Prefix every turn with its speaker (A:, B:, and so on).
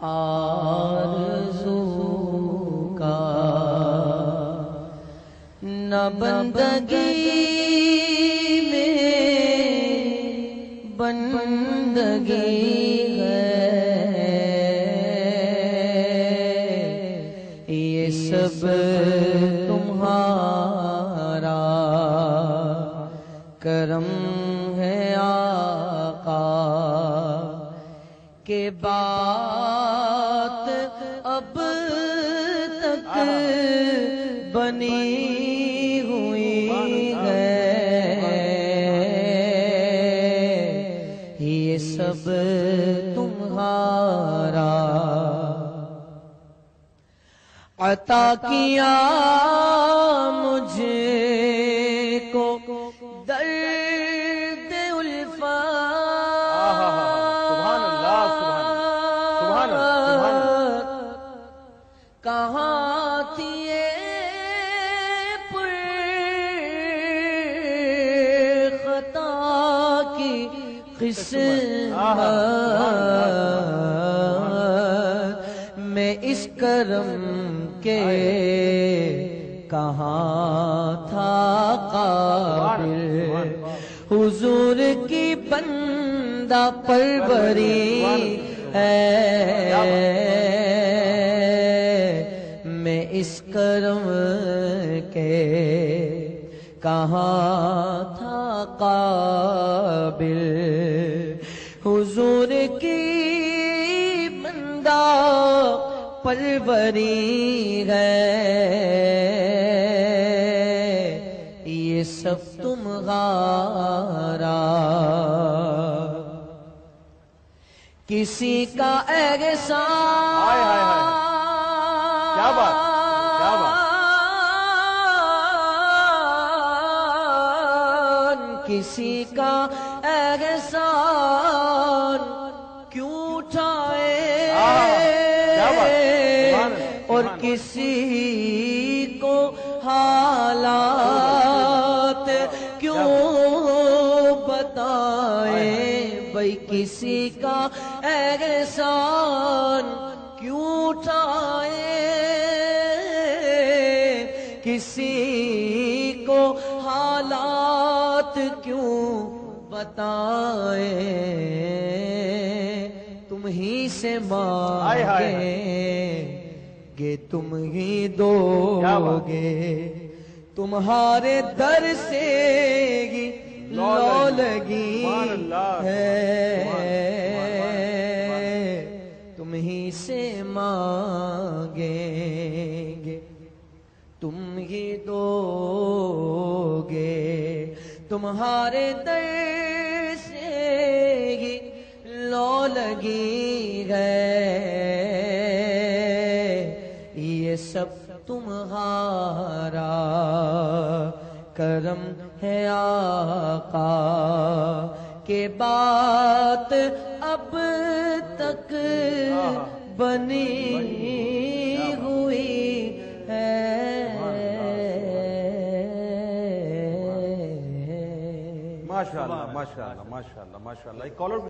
A: آرزو کا نہ بندگی میں بندگی ہے۔ یہ سب تمہارا کرم اب تک بنی ہوئی ہے۔ یہ سب تمہارا عطا کیا مجھے۔ قسمت میں اس کرم کے کہاں تھا قابل؟ حضور کی بندہ پروری ہے۔ میں اس کرم کے کہاں تھا قابل؟ حضور کی بندہ پروری ہے۔ یہ سب تمہارا کسی کا احسان
B: کیا بات کیا بات۔
A: کسی کا احسان کیوں اٹھائے؟ اور۔ کسی کو حالات کیوں بتائے؟ بھائی کسی کا احسان کیوں اٹھائے؟ کسی حالات کیوں بتائے؟ تم ہی سے مانگیں گے تم ہی دو
B: بات؟
A: گے تمہارے در سے ہی
B: لو لگی۔
A: ہے۔ تم ہی سے مانگیں گے۔ تم ہی دو تمہارے در سے ہی لو لگی ہے۔ یہ سب تمہارا کرم ہے آقا کے بات اب تک بنی ہوئی
B: ماشاء اللہ ماشاء اللہ ماشاء اللہ ماشاء اللہ ایک کالر